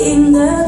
in the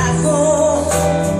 corazón.